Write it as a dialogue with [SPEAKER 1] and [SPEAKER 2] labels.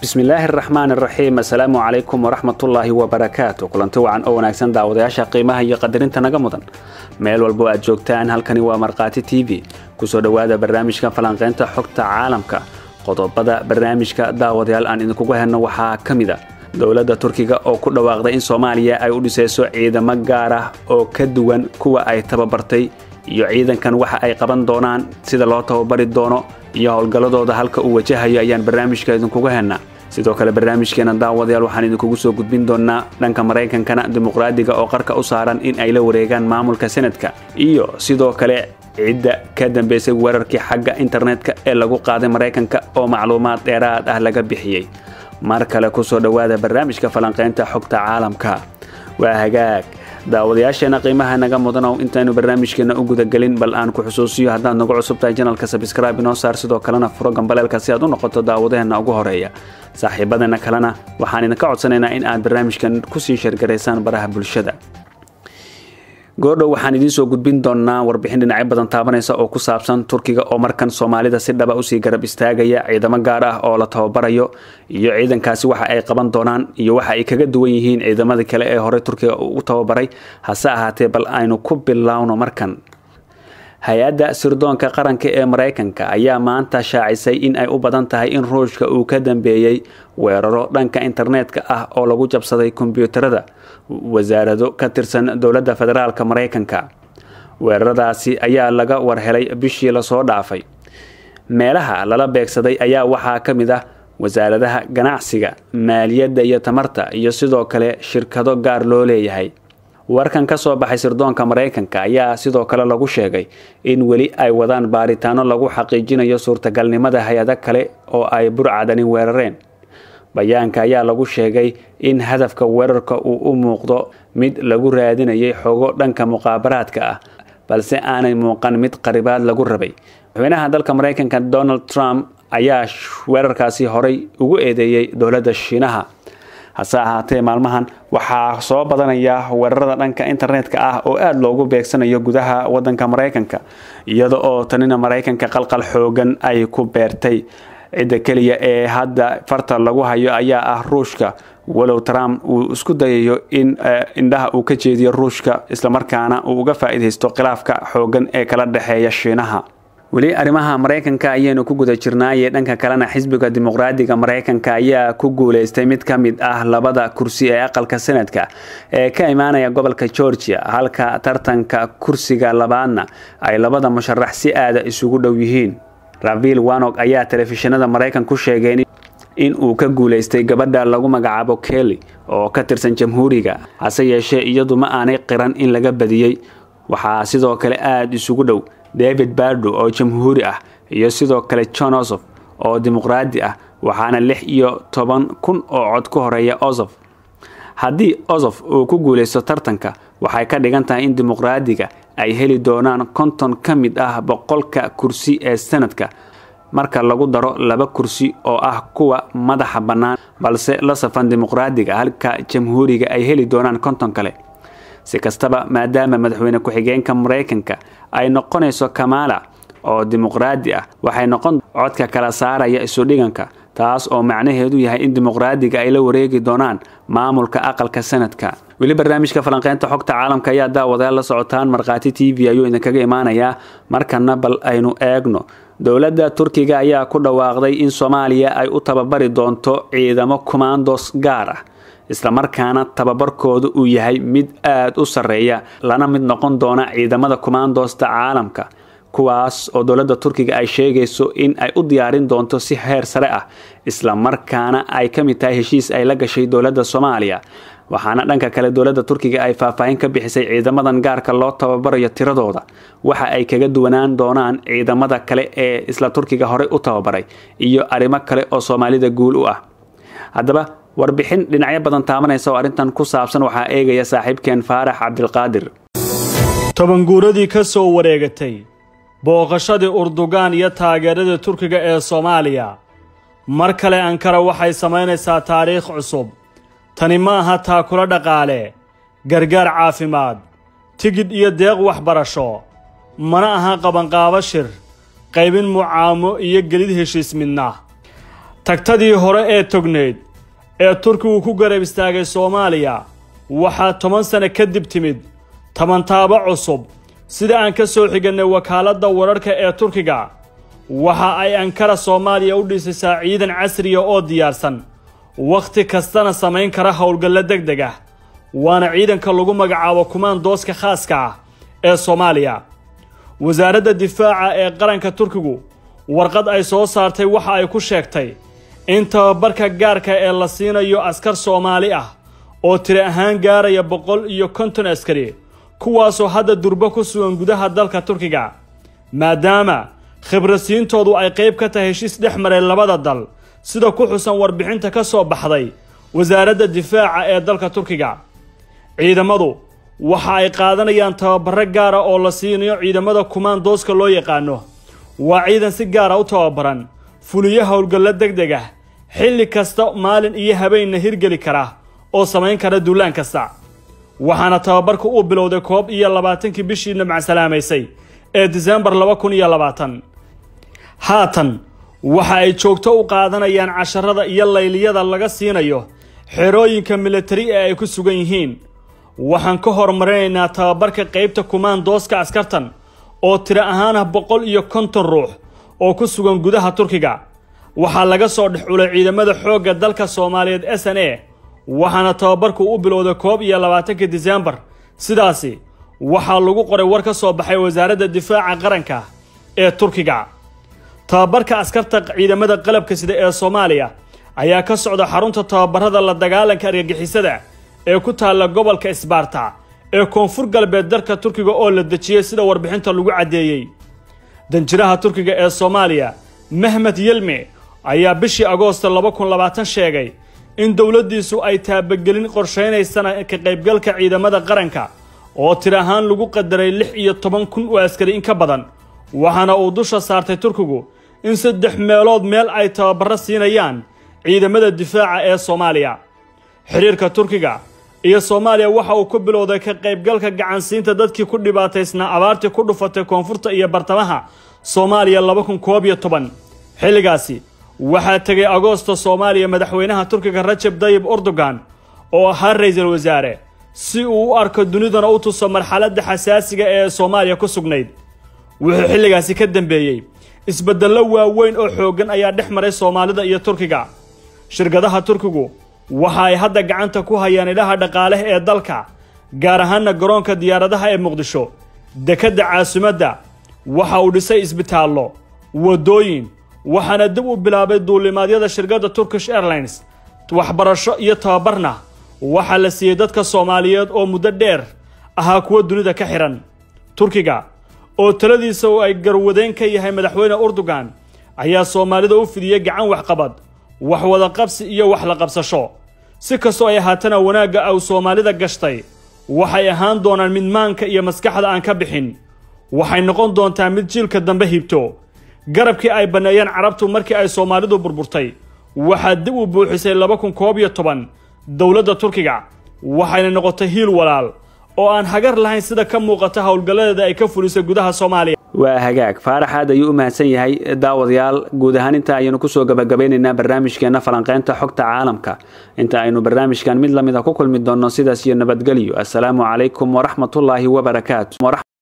[SPEAKER 1] bismillaahi araxmaan araxiim assalaamu calaykum waraxmatullaahi wabarakaatu kulanti wacan oo wanaagsan daawadayaasha qiimaha iyo qadarinta naga mudan. Meel walbo aad joogtaan halkani waa markhaati t v. Kusoo dhowaada barnaamijka falanqaynta xogta caalamka. Qodobada barnaamijka daawadayaal aan idinkugu helno waxaa ka mid a. Dowladda turkiga oo ku dhawaaqday in soomaaliya ay u dhisayso ciidamo gaar ah oo ka duwan kuwa ay tababartay iyo ciidankan waxa ay qaban doonaan sida loo tababari doono iyo howlgalladooda halka uu wajahayo ayaan barnaamijka idinkuga helnaa sidoo kale barnaamijkeena daawadayaal waxaan idinkugu soo gudbin doonaa dhanka maraykankana dimuqraadiga oo qarka u saaran in ay la wareegaan maamulka senadka iyo sidoo kale cidda ka dambaysay weerarkii xagga internetka ee lagu qaaday maraykanka oo macluumaad dheeraad ah laga bixiyey. Mar kale ku soo dhowaada barnaamijka falanqaynta xogta caalamka. Waa hagaag daawadayaasheena qiimaha naga mudanow intaynu barnaamijkeena u gudagelin bal aan ku xusuusiyo haddaad nagu cusubtahay janalka sabscribe inoo saar sidoo kalena furo gambaleelka si aad u noqoto daawadaheena ugu horreeya saaxiibadeena kalena waxaan idinka codsanaynaa in aad barnaamijkan ku sii sheergaraysaan baraha bulshada goordhow waxaan idiin soo gudbin doonaa warbixin dhinacyo badan taabanaysa oo ku saabsan turkiga oo markan soomaalida si dhaba u sii garab istaagaya ciidamo gaar ah oo la tababarayo. Iyo ciidankaasi waxa ay qaban doonaan iyo waxa ay kaga duwan yihiin ciidamadii kale ee hore turkiga u tababaray. Hase ahaatee bal aynu ku bilowno markan hay'adda sirdoonka qaranka ee maraykanka ayaa maanta shaacisay in ay u badan tahay in ruushka uu ka dambeeyey weeraro dhanka internetka ah oo lagu jabsaday kombyuutarada wasaarado ka tirsan dowladda federaalk maraykanka. Weeraradaasi ayaa laga warhelay bishii la soo dhaafay. Meelaha lala beegsaday ayaa waxaa ka mid ah wasaaradaha ganacsiga maaliyadda iyo tamarta iyo sidoo kale shirkado gaar loo leeyahay warkan ka soo baxay sirdoonka maraykanka ayaa sidoo kale lagu sheegay in weli ay wadaan baaritaano lagu xaqiijinayo suurtagalnimada hay'ado kale oo ay burcadani weerareen. Bayaanka ayaa lagu sheegay in hadafka weerarka uu u muuqdo mid lagu raadinayay xogo dhanka muqaabaraadka ah balse aanay muuqan mid qaribaad lagu rabay. Madaxweynaha dalka maraykanka donald trump ayaa weerarkaasi horay ugu eedeeyey dowladda shiinaha hase ahaatee maalmahan waxaa soo badanaya weerarada dhanka internetka ah oo aada loogu beegsanayo gudaha wadanka maraykanka iyada oo tanina maraykanka qalqal xoogan ay ku beertay. Cidda keliya ee hadda farta lagu hayo ayaa ah ruushka. Walow trump uu isku dayayo in indhaha uu ka jeediyo ruushka islamarkaana uu uga faa-iidaysto khilaafka xoogan ee kala dhexeeya shiinaha weli arrimaha maraykanka ayaynu ku guda jirnaaye dhanka kalena xisbiga dimuqraadiga maraykanka ayaa ku guuleystay mid ka mid ah labada kursi ee aqalka senadka ee ka imaanaya gobolka georgia. Halka tartanka kursiga labaadna ay labada musharax si aada isugu dhow yihiin. Ravil wanog ayaa telefishinada maraykan ku sheegeen in uu ka guuleystay gabadha lagu magacaabo kelly oo ka tirsan jamhuuriga. Hase yeeshee iyadu ma aanay qiran in laga badiyey waxaa sidoo kale aada isugu dhow david bardo oo jamhuuri ah iyo sidoo kale john osof oo dimuqraadi ah waxaana lix iyo toban kun oo cod ku horreeya osof haddii osof uu ku guulaysto tartanka waxay ka dhigan tahay in dimuqraadiga ay heli doonaan konton ka mid ah boqolka kursi ee sanadka marka lagu daro laba kursi oo ah kuwa madaxa bannaan balse la safan dimuqraadiga halka jamhuuriga ay heli doonaan konton kale si kastaba maadaama madaxweyne ku-xigeenka maraykanka ay noqonayso kamaala oo dimuqraadi ah waxay noqon codka kala saaraya isudhiganka taas oo macnaheedu yahay in dimuqraadiga ay la wareegi doonaan maamulka aqalka sanadka. Weli barnaamijka falanqeynta xogta caalamka ayaa daawadayaal la socotaan markhaati t v ayuu idinkaga imaanayaa markana bal aynu eegno. Dowladda turkiga ayaa ku dhawaaqday in soomaaliya ay u tababari doonto ciidamo kumaandos gaar ah islamarkaana tababarkooda uu yahay mid aada u sarreeya lana mid noqon doona ciidamada kumaandoosta caalamka kuwaas oo dowladda turkiga ay sheegayso in ay u diyaarin doonto si heer sare ah. Islamarkaana ay ka mid tahay heshiis ay la gashay dowladda soomaaliya waxaana dhanka kale dowladda turkiga ay faahfaahin ka bixisay ciidamadan gaarka loo tababarayo tiradooda. Waxa ay kaga duwanaan doonaan ciidamada kale ee isla turkiga horey u tababaray iyo arrimo kale oo soomaalida guul u ah. Haddaba warbixin dhinacyo badan taabanaysa oo arrintan ku saabsan waxaa eegaya saaxiibkeen faarax cabdilqaadir.
[SPEAKER 2] Toban guuradii ka soo wareegatay booqashadii urdugaan iyo taageeradii turkiga ee soomaaliya. Mar kale ankara waxay samaynaysaa taariikh cusub. Tani ma aha taakula dhaqaale. Gargaar caafimaad tigidh iyo deeq waxbarasho. Mana aha qabanqaabo shir qaybin mucaamo iyo gelid heshiis midna. Tagtadii hore ee togneyd ee turkigu ku garab istaagay soomaaliya waxaa toban sano kadib timid tabantaabo cusub. Sida aan ka soo xigannay wakaaladda wararka ee turkiga waxa ay ankara soomaaliya u dhisaysaa ciidan casriya oo diyaarsan. Wakhti kastana samayn kara howlgallo deg deg ah waana ciidanka lagu magacaabo kumaandooska khaaska ah ee soomaaliya. Wasaaradda difaaca ee qaranka turkigu warqad ay soo saartay waxa ay ku sheegtay in tababarka gaarka ee la siinayo askar soomaali ah oo tiri ahaan gaaraya boqol iyo konton askari kuwaasoo hadda durbo ku sugan gudaha dalka turkiga. Maadaama khibrasiintoodu ay qayb ka tahay heshiis dhex maray labada dal sida ku xusan warbixinta ka soo baxday wasaaradda difaaca ee dalka turkiga. Ciidamadu waxa ay qaadanayaan tababaro gaara oo la siinayo ciidamada kumaandooska loo yaqaano. Waa ciidan si gaara u tababaran fuliyo howlgallo deg deg ah xilli kasta maalin iyo habeenna hirgeli kara oo samayn kara duulaan kasta. Waxaana tababarka uu bilowday koob iyo labaatankii bishiina macsalaamaysay ee disembar laba kun iyo labaatan. Haatan waxa ay joogto u qaadanayaan casharada iyo layliyada laga siinayo xerooyinka militari ee ay ku sugan yihiin. Waxaan ka horumarinaynaa tababarka qaybta kumaandooska askartan oo tiro ahaan ah boqol iyo konton ruux oo ku sugan gudaha turkiga. Waxaa laga soo dhex culay ciidamada xoogga dalka soomaaliyeed s n a waxaana tababarku u bilowday koob iyo labaatankii disembar. Sidaasi waxaa lagu qoray war ka soo baxay wasaaradda difaaca qaranka ee turkiga. Tababarka askarta ciidamada qalabka sida ee soomaaliya ayaa ka socda xarunta tababarada la dagaalanka argagixisada ee ku taalla gobolka isbaarta ee koonfur galbeed dalka turkiga oo la dejiyey sida warbixinta lagu caddeeyey danjiraha turkiga ee soomaaliya mehmed yelme ayaa bishii agoosto laba kun labaatan sheegay in dowladdiisu ay taabagelin qorshaynaysana ka qaybgalka ciidamada qaranka oo tir ahaan lagu qadaray lix iyo toban kun oo askari in ka badan waxaana uu dusha saartay turkigu in saddex meelood meel ay tababaro siinayaan ciidamada difaaca ee soomaaliya. Xiriirka turkiga iyo soomaaliya waxa uu ku bilowday ka qaybgalka gacansiinta dadkii ku dhibaataysnaa abaartii ku dhufatay koonfurta iyo bartamaha soomaaliya laba kun koob iyo toban. Xilligaasi waxaa tegay agoosto soomaaliya madaxweynaha turkiga rajab dayib erdogan oo ahaa ra'iisul wasaare si uu u arko dunidana u tuso marxaladda xasaasiga ee soomaaliya ku sugnayd. Wuxuu xilligaasi ka dambeeyey isbeddello waaweyn oo xooggan ayaa dhex maray soomaalida iyo turkiga. Shirkadaha turkigu waxa ay hadda gacanta ku hayaan idhaha dhaqaale ee dalka gaar ahaana garoonka diyaaradaha ee muqdisho. Dekedda caasimadda waxa uu dhisay isbitaallo waddooyin waxaana dib u bilaabay duulimaadyada shirkadda turkish airlines. Waxbarasho iyo tababarna waxaa la siiyey dadka soomaaliyeed oo muddo dheer ahaa kuwa dunida ka xihan turkiga oo taladiisa oo ay garwadeen ka yahay madaxweyne erdogan ayaa soomaalida u fidiyey gacan waxqabad wax wada iyo wax la qabsasho si kastoo ay ahaatana wanaagga aw soomaalida gashtay waxay ahaan doonaan mid maanka iyo maskaxda aan ka bixin. Waxay noqon doontaa mid jiilka dambe hibto garabkii ay banneeyeen carabtu markii ay soomaalidu burburtay waxaa dib u buuxisay laba kun koob iyo toban dowladda turkiga waxayna noqotay hiil walaal oo aan hagar lahayn sida ka muuqata howlgalladeeda ay ka fulisay gudaha soomaaliya
[SPEAKER 1] waa hagaag. Faarax aad ayuu u mahadsan yahay. Daawadayaal guud ahaan inta ayaynu ku soo gabagabeynaynaa barnaamijkeenna falanqeynta xogta caalamka. Inta aynu barnaamijkan mid la mid a ku kulmi doonno sidaas iyo nabadgelyo. Assalaamu calaykum waraxmatullaahi wabarakaatu